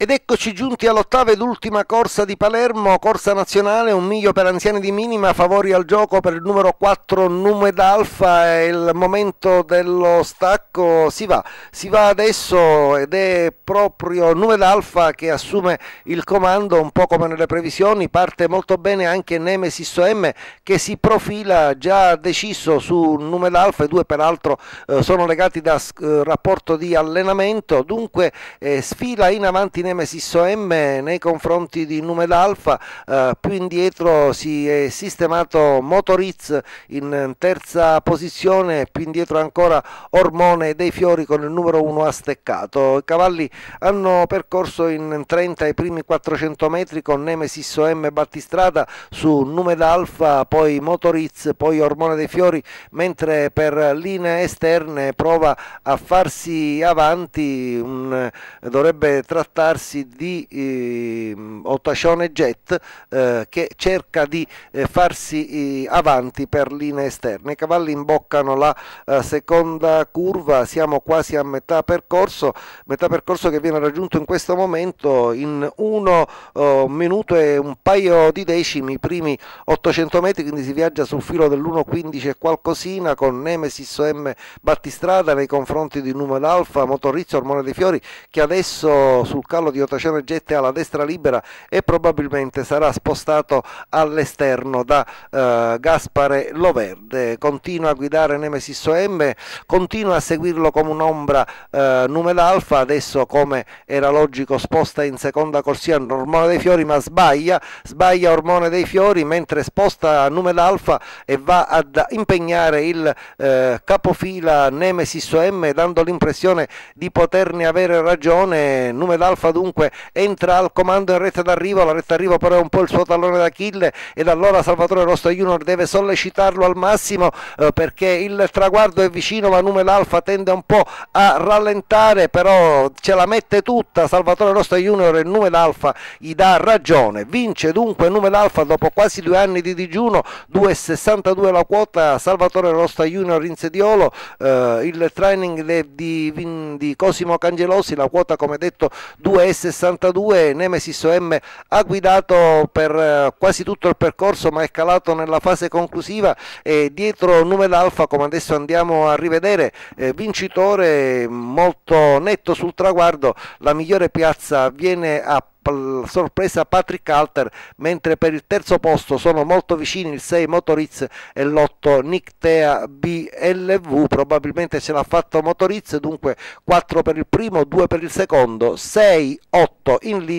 Ed eccoci giunti all'ottava ed ultima corsa di Palermo, corsa nazionale, un miglio per anziani di minima, favori al gioco per il numero 4 Numed Alfa, è il momento dello stacco, si va, si va adesso ed è proprio Numed Alfa che assume il comando un po' come nelle previsioni, parte molto bene anche Nemesis OM che si profila già deciso su Numed Alfa, i due peraltro eh, sono legati da eh, rapporto di allenamento, dunque eh, sfila in avanti Nemesis OM nei confronti di Numed Alfa, eh, più indietro si è sistemato Motoriz in terza posizione, più indietro ancora Ormone dei Fiori con il numero 1 a steccato. I cavalli hanno percorso in 30 i primi 400 metri con Nemesis OM Battistrada su Numed Alfa, poi Motoriz, poi Ormone dei Fiori, mentre per linee esterne prova a farsi avanti, un, dovrebbe trattarsi trattarsi di eh, Ottacione Jet eh, che cerca di eh, farsi eh, avanti per linee esterne. I cavalli imboccano la eh, seconda curva, siamo quasi a metà percorso, metà percorso che viene raggiunto in questo momento in uno oh, minuto e un paio di decimi, i primi 800 metri, quindi si viaggia sul filo dell'1.15 e qualcosina con Nemesis OM Battistrada nei confronti di Numero Alfa, Motorizzo, Ormone dei Fiori che adesso sul callo fallo di Ottaciano Gette alla destra libera e probabilmente sarà spostato all'esterno da eh, Gaspare Loverde. Continua a guidare Nemesis OM, continua a seguirlo come un'ombra eh, Numel Alfa, adesso come era logico sposta in seconda corsia Ormone dei Fiori ma sbaglia, sbaglia Ormone dei Fiori mentre sposta Numel Alfa e va ad impegnare il eh, capofila Nemesis OM dando l'impressione di poterne avere ragione, Numel Alfa dunque entra al comando in retta d'arrivo, la retta d'arrivo però è un po' il suo tallone d'Achille ed allora Salvatore Rosto Junior deve sollecitarlo al massimo eh, perché il traguardo è vicino ma Numel Alfa tende un po' a rallentare però ce la mette tutta Salvatore Rosto Junior e Numel Alfa gli dà ragione, vince dunque Numel Alfa dopo quasi due anni di digiuno 2,62 la quota Salvatore Rosta Junior in sediolo eh, il training di, di, Cosimo Cangelosi la quota come detto 2 2,62 Nemesis OM ha guidato per eh, quasi tutto il percorso ma è calato nella fase conclusiva e dietro Numero Alfa come adesso andiamo a rivedere eh, vincitore molto netto sul traguardo la migliore piazza viene a sorpresa Patrick Alter mentre per il terzo posto sono molto vicini il 6 Motoriz e l'8 Nictea BLV probabilmente ce l'ha fatto Motoriz dunque 4 per il primo 2 per il secondo 6 8 in linea